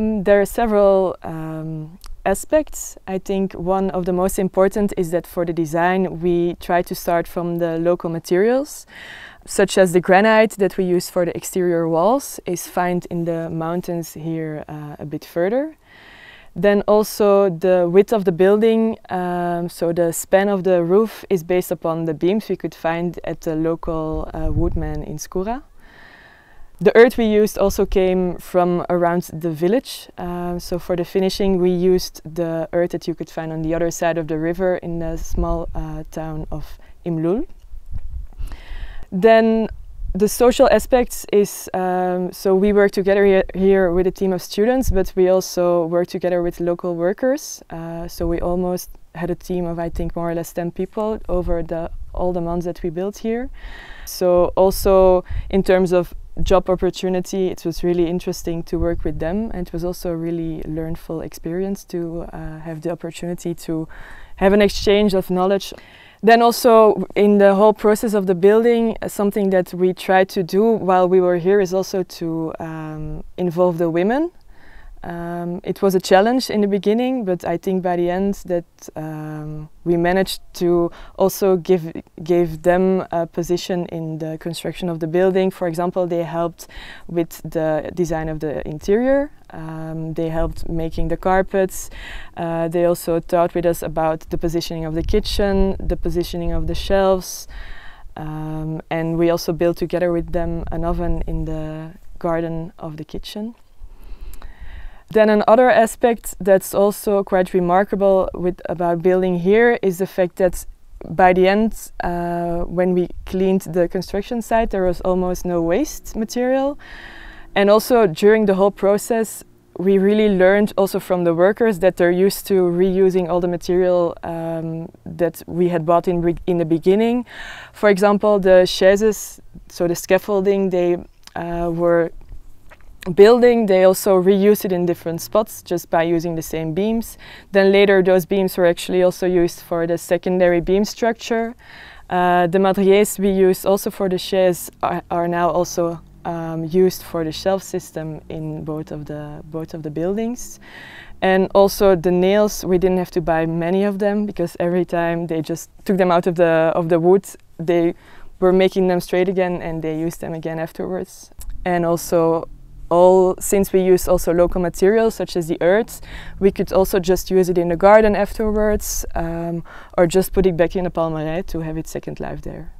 Um, there are several um, aspects. I think one of the most important is that for the design we try to start from the local materials such as the granite that we use for the exterior walls is found in the mountains here uh, a bit further. Then also the width of the building, um, so the span of the roof is based upon the beams we could find at the local uh, woodman in Skoura. The earth we used also came from around the village. Uh, so for the finishing, we used the earth that you could find on the other side of the river in the small uh, town of Imlul. Then the social aspects is um, so we work together here, with a team of students, but we also work together with local workers. Uh, so we almost had a team of I think more or less 10 people over the all the months that we built here. So also in terms of job opportunity, it was really interesting to work with them, and it was also a really learnful experience to uh, have the opportunity to have an exchange of knowledge. Then also in the whole process of the building, uh, something that we tried to do while we were here is also to um, involve the women um, it was a challenge in the beginning, but I think by the end that um, we managed to also give give them a position in the construction of the building. For example, they helped with the design of the interior. Um, they helped making the carpets. Uh, they also taught with us about the positioning of the kitchen, the positioning of the shelves, um, and we also built together with them an oven in the garden of the kitchen. Then another aspect that's also quite remarkable with about building here is the fact that by the end, uh, when we cleaned the construction site, there was almost no waste material. And also during the whole process, we really learned also from the workers that they're used to reusing all the material um, that we had bought in, in the beginning. For example, the chaises, so the scaffolding, they uh, were building, they also reused it in different spots just by using the same beams. Then later those beams were actually also used for the secondary beam structure. Uh, the madriers we used also for the chairs are, are now also um, used for the shelf system in both of the both of the buildings. And also the nails, we didn't have to buy many of them because every time they just took them out of the of the wood, they were making them straight again and they used them again afterwards. And also all since we use also local materials such as the earth, we could also just use it in the garden afterwards um, or just put it back in a palmeraie to have its second life there.